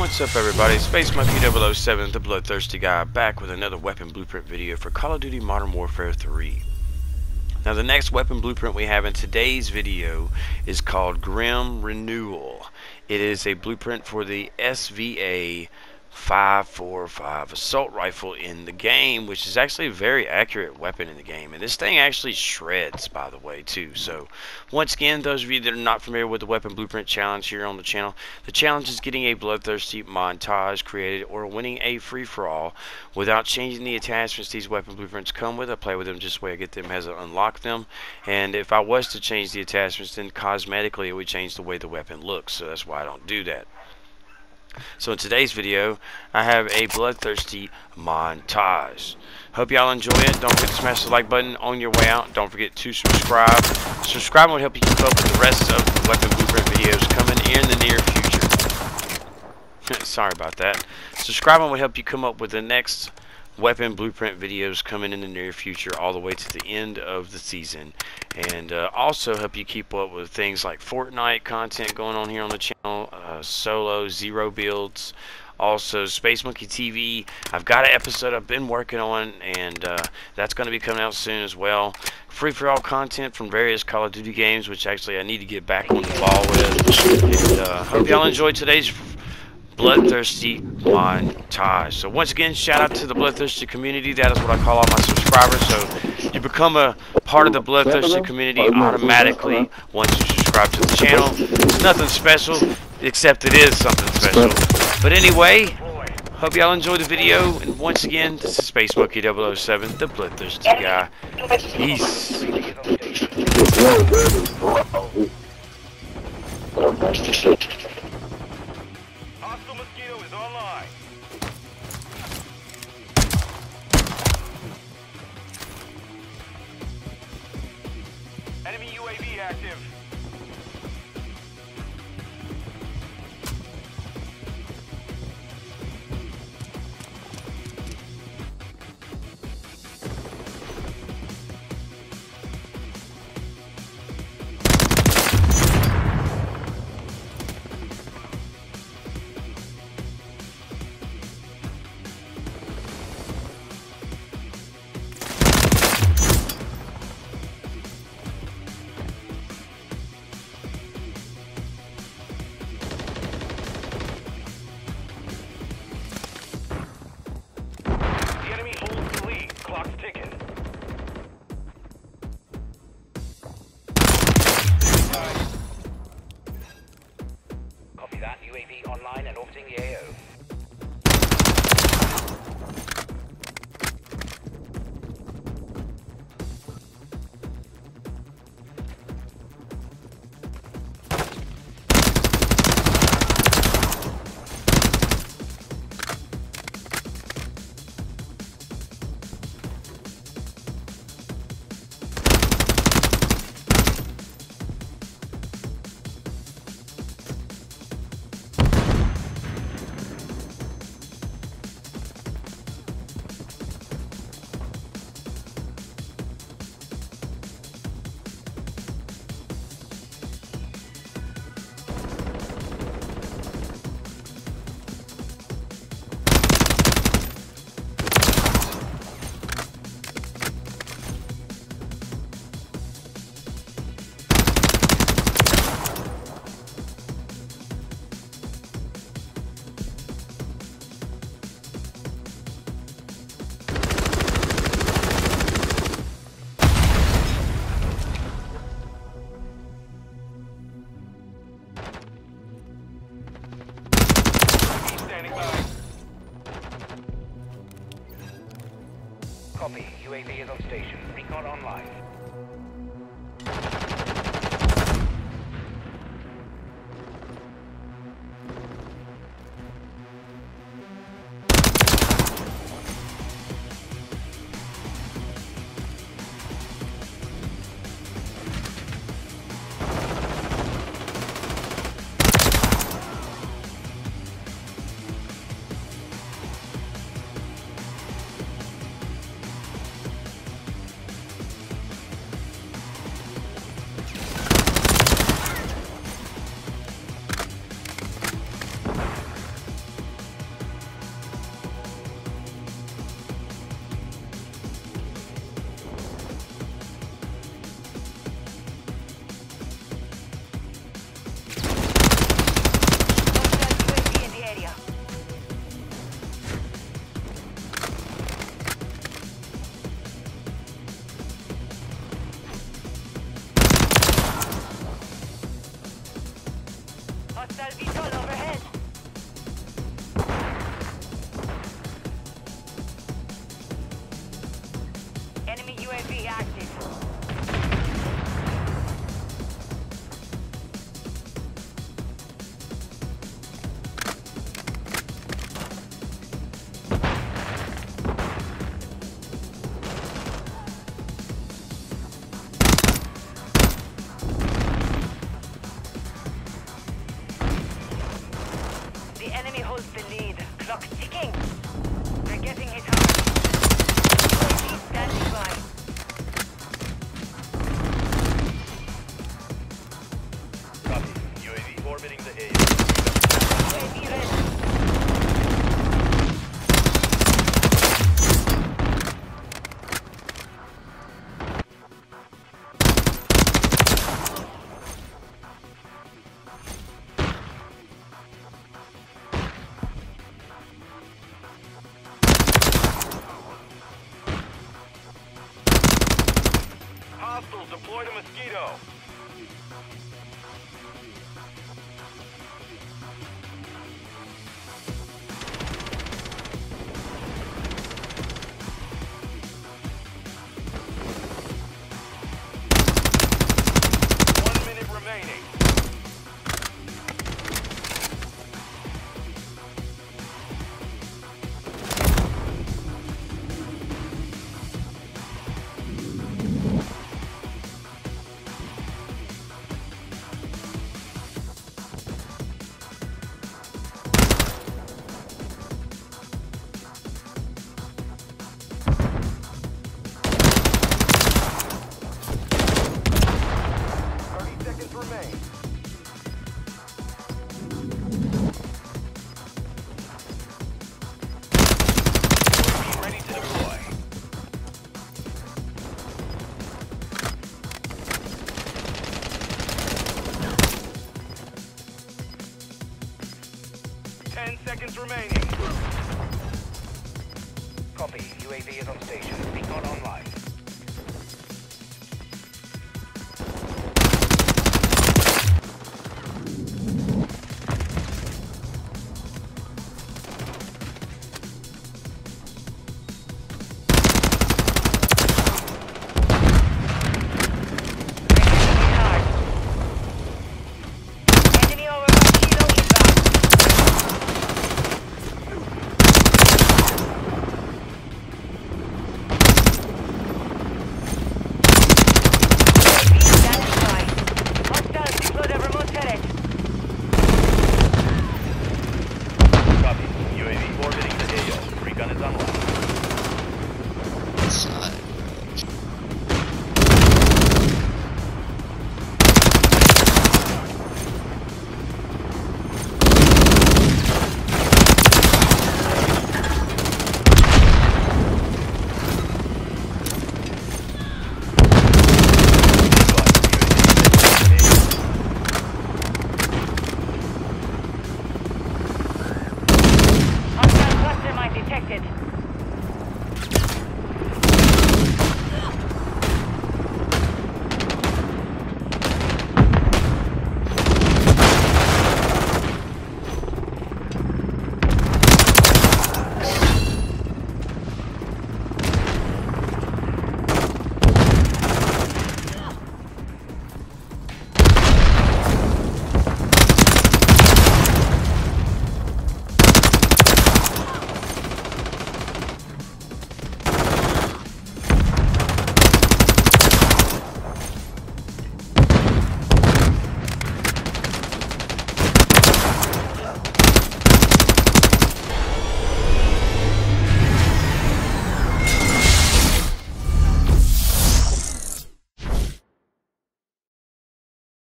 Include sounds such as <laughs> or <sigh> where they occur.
What's up everybody, Space Monkey 007, the Bloodthirsty Guy, back with another weapon blueprint video for Call of Duty Modern Warfare 3. Now the next weapon blueprint we have in today's video is called Grim Renewal. It is a blueprint for the SVA 545 assault rifle in the game, which is actually a very accurate weapon in the game. And this thing actually shreds, by the way, too. So, once again, those of you that are not familiar with the Weapon Blueprint Challenge here on the channel, the challenge is getting a bloodthirsty montage created or winning a free-for-all without changing the attachments these weapon blueprints come with. I play with them just the way I get them as I unlock them. And if I was to change the attachments, then cosmetically it would change the way the weapon looks. So that's why I don't do that. So in today's video, I have a bloodthirsty montage. Hope y'all enjoy it. Don't forget to smash the like button on your way out. Don't forget to subscribe. Subscribing will help you keep up with the rest of the Weapon Blueprint videos coming in the near future. <laughs> Sorry about that. Subscribing will help you come up with the next weapon blueprint videos coming in the near future all the way to the end of the season. And uh, also help you keep up with things like Fortnite content going on here on the channel uh, solo zero builds also Space Monkey TV I've got an episode I've been working on and uh, that's going to be coming out soon as well. Free-for-all content from various Call of Duty games which actually I need to get back on the ball with. And uh, hope y'all enjoyed today's Bloodthirsty Montage. So once again, shout out to the Bloodthirsty community. That is what I call all my subscribers. So you become a part of the Bloodthirsty community automatically once you subscribe to the channel. It's nothing special, except it is something special. But anyway, hope y'all enjoyed the video. And once again, this is Space Monkey 007, the Bloodthirsty guy. Peace. Be active. Copy. UAV is on station. Recon online. UAV active. Hostiles deploy to Mosquito. Ten seconds remaining. Copy. UAV is on station. Be online. detected.